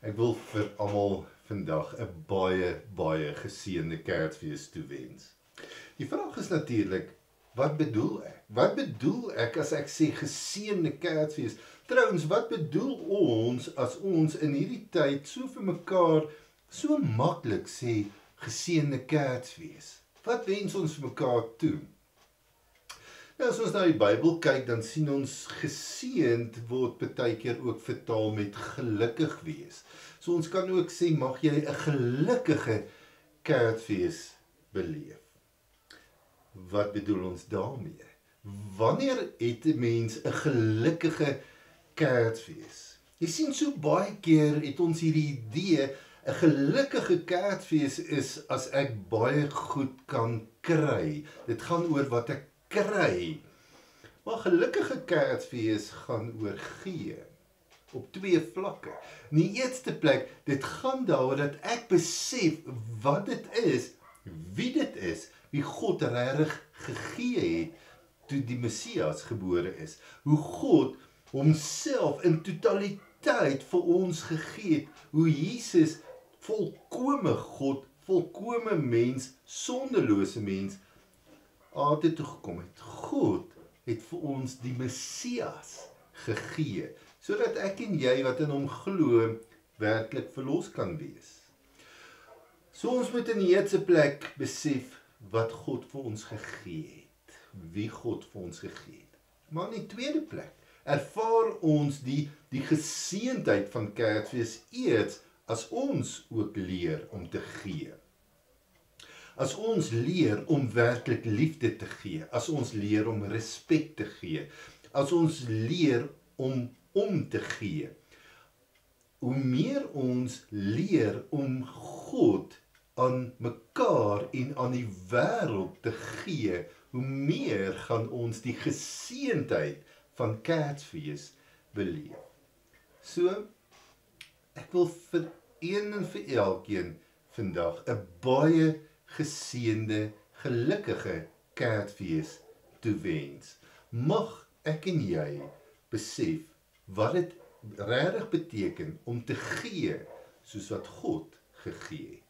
Ek wil vir almal vandag 'n baie baie geseënde Kersfees toewens. Die vraag is natuurlik, wat bedoel ek? Wat bedoel ek as ek sê geseënde Kersfees? Trouwens, wat bedoel ons as ons in hierdie tyd so vir mekaar so maklik sê geseënde Kersfees? Wat wens ons vir mekaar toe? Nou as ons na die Bybel kyk, dan sien ons geseënd word baie keer ook vertaal met gelukkig wees. So ons kan ook sê mag jy 'n gelukkige Kersfees beleef. Wat bedoel ons daarmee? Wanneer het 'n mens 'n gelukkige Kersfees? Jy sien so baie keer het ons hierdie idee 'n gelukkige Kersfees is as ek baie goed kan kry. Dit gaan oor wat ek kry. Maar gelukkige Kersfees gaan oor gee op twee vlakke. In die eerste plek, dit gaan daaroor dat ek besef wat dit is, wie dit is, wie God regtig gegee het toe die Messias gebore is. Hoe God homself in totaliteit vir ons gegee het. Hoe Jesus volkome God, volkome mens, sonderlose mens aarde toe gekom het. God het vir ons die Messias gegee sodat ek en jy wat in hom glo werklik verlos kan wees. So ons moet in die eerste plek besef wat God vir ons gegee het, wie God vir ons gegee het. Maar in die tweede plek ervaar ons die die geseentheid van Kersfees eers as ons ook leer om te gee. As ons leer om werklik liefde te gee, as ons leer om respek te gee, as ons leer om om te gee, hoe meer ons leer om God aan mekaar en aan die wêreld te gee, hoe meer gaan ons die geseentheid van Kersfees beleef. So ek wil vir een en vir elkeen vandag 'n baie geseënde, gelukkige Kersfees toewens. Mag ek en jy besef wat dit regtig beteken om te gee soos wat God gegee het.